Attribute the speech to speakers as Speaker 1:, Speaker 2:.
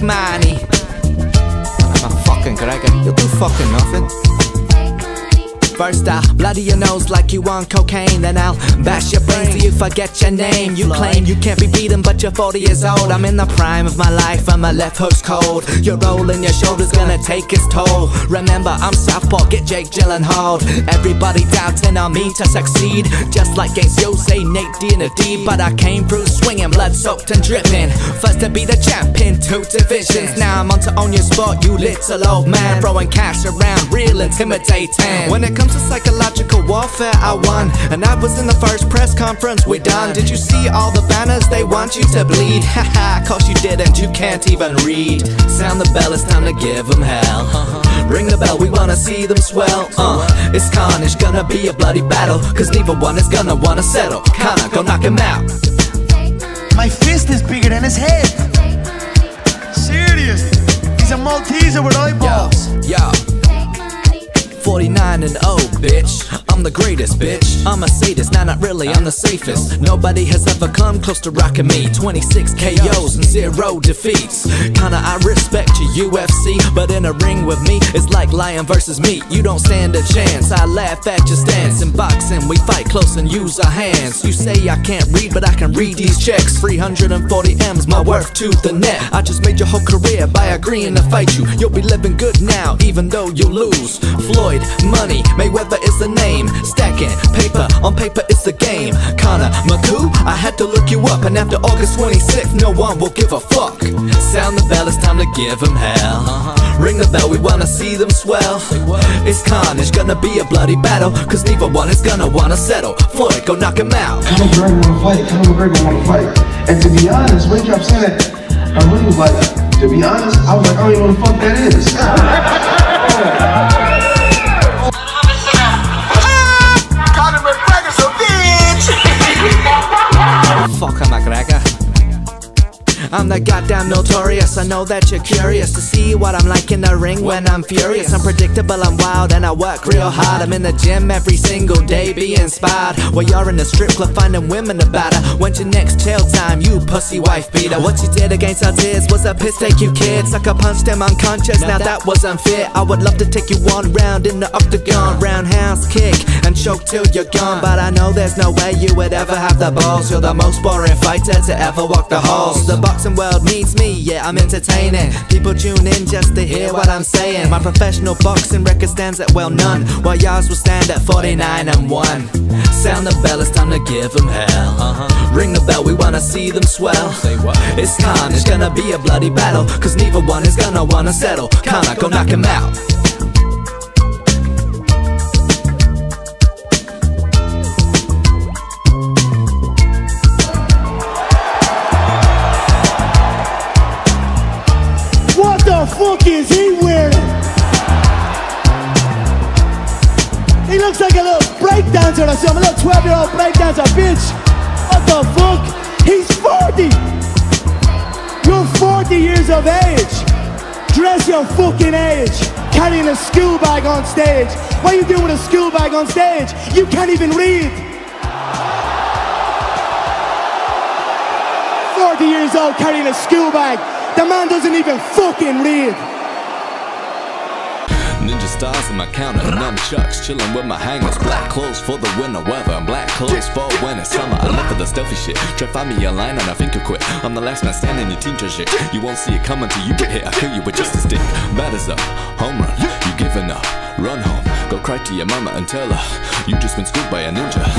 Speaker 1: take money. I'm a fucking Gregor, you'll do fucking nothing. First I'll bloody your nose like you on cocaine. Then I'll bash your brains till you forget your name. You claim you can't be beaten but you're 40 years old. I'm in the prime of my life and my left hook's cold. Your rolling your shoulders gonna take its toll. Remember I'm Southpaw, get Jake Gyllenhaal. Everybody doubting on me to succeed. Just like against Jose, Nate D and Eddie But I came through swinging, blood soaked and dripping. First to be the champ in two divisions. Now I'm on to own your spot, you little old man. Throwing cash around, real intimidating. When it comes to psychological warfare, I won. And I was in the first press conference we done. Did you see all the banners? They want you to bleed. Haha, cause you didn't, you can't even read. Sound the bell, it's time to give them hell. Ring the bell, we wanna see them swell. Uh, it's carnage, gonna be a bloody battle. Cause neither one is gonna wanna settle. Conor go knock him out.
Speaker 2: My fist is bigger than his head.
Speaker 1: I'm the greatest, bitch. I'm a sadist, nah, not really, I'm the safest. Nobody has ever come close to rocking me. 26 KOs and zero defeats. Conor, I respect you, UFC, but in a ring with me, it's like lion versus me. You don't stand a chance. I laugh at your stance. In boxing, we fight close and use our hands. You say I can't read, but I can read these checks. 340 M's, my worth to the net. I just made your whole career by agreeing to fight you. You'll be living good now, even though you lose. Floyd, money, Mayweather is the name. Stacking paper on paper it's the game. Conor McCoo, I had to look you up, and after August 26th, no one will give a fuck. Sound the bell, it's time to give them hell. Uh-huh. Ring the bell, we wanna see them swell. It's carnage, gonna be a bloody battle, cause neither one is gonna wanna settle. Floyd, go knock him out.
Speaker 3: Conor McGregor wanna fight, Conor McGregor wanna fight. And to be honest, when you dropped saying that, I really was like, to be honest, I was like, I don't even know what the fuck that is.
Speaker 1: Fuck, I'm McGregor. I'm the goddamn notorious. I know that you're curious to see what I'm like in the ring when I'm furious. Unpredictable, I'm wild, and I work real hard. I'm in the gym every single day, be inspired. While you're in the strip club finding women to batter. When's your next jail time, you pussy wife beater? What you did against Ortiz was a piss take, you kid. Sucker punched him unconscious, now that was unfair. I would love to take you one round in the octagon, roundhouse kick, and choke till you're gone. But I know there's no way you would ever have the balls. You're the most boring fighter to ever walk the halls. The boxing world needs me, yeah, I'm entertaining. People tune in just to hear what I'm saying. My professional boxing record stands at well none, while yours will stand at 49 and 1. Sound the bell, it's time to give them hell. Uh-huh. Ring the bell, we wanna see them swell. It's time, it's gonna be a bloody battle, cause neither one is gonna wanna settle. Conor go knock him out.
Speaker 2: Fuck is he wearing? He looks like a little breakdancer or something, a little 12 year old breakdancer, bitch. What the fuck? He's 40. You're 40 years of age. Dress your fucking age. Carrying a school bag on stage. What are you doing with a school bag on stage? You can't even read. 40 years old carrying a school bag. The man doesn't even fucking read.
Speaker 4: Ninja stars in my counter, nunchucks, chilling with my hangers. Black clothes for the winter weather, and black clothes for when it's summer. I live for the stealthy shit. Try find me a line and I think you quit. I'm the last man standing, your team shit. You won't see it coming till you get hit. I kill you with just a stick. Bad up, home run, you giving up. Run home, go cry to your mama and tell her you just been schooled by a ninja.